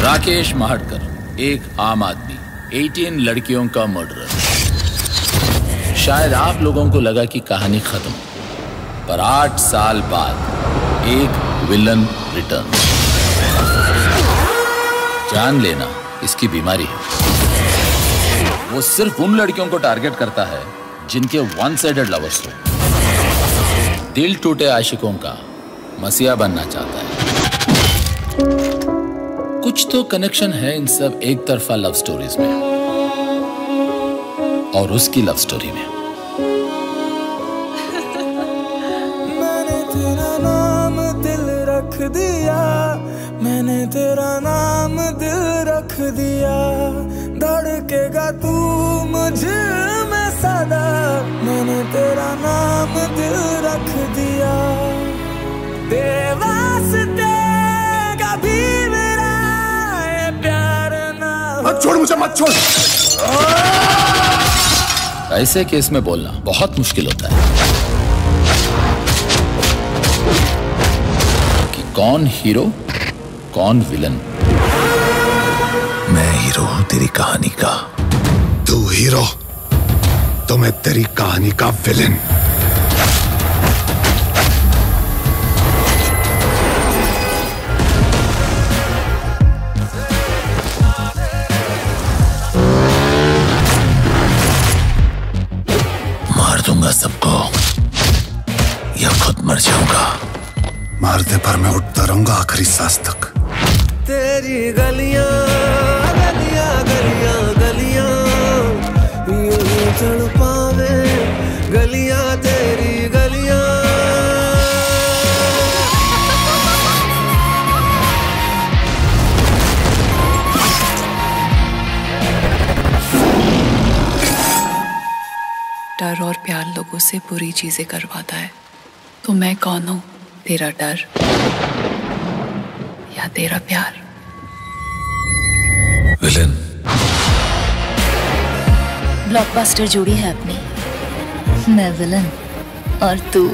राकेश महाड़कर, एक आम आदमी 18 लड़कियों का मर्डरर शायद आप लोगों को लगा कि कहानी खत्म, पर आठ साल बाद एक विलन रिटर्न जान लेना, इसकी बीमारी है। वो सिर्फ़ उन लड़कियों को टारगेट करता है, जिनके वन साइडेड लवर्स हो। दिल टूटे आशिकों का, मसीहा बनना चाहता है। तो कनेक्शन है इन सब एक तरफा लव स्टोरीज में और उसकी लव स्टोरी में। मैंने तेरा नाम दिल रख दिया, मैंने तेरा नाम दिल रख दिया। धड़केगा तू मुझे में सदा, मैंने तेरा नाम मुझे मत छोड़ ऐसे केस में बोलना बहुत मुश्किल होता है। कि कौन हीरो कौन विलन? मैं हीरो हूँ तेरी कहानी का। तू हीरो तो मैं तेरी कहानी का विलन। दूँगा सबको। या खुद मर जाऊँगा। मारते पर मैं उठता रहूँगा आखिरी सांस तक। तेरी गलियाँ गलियाँ गलियाँ गलियाँ यूँ चल डर और प्यार लोगों से बुरी चीज़ें करवाता है। तो मैं कौन हूँ? तेरा डर या तेरा प्यार? विलन ब्लॉकबस्टर जोड़ी है अपनी। मैं विलन और तू।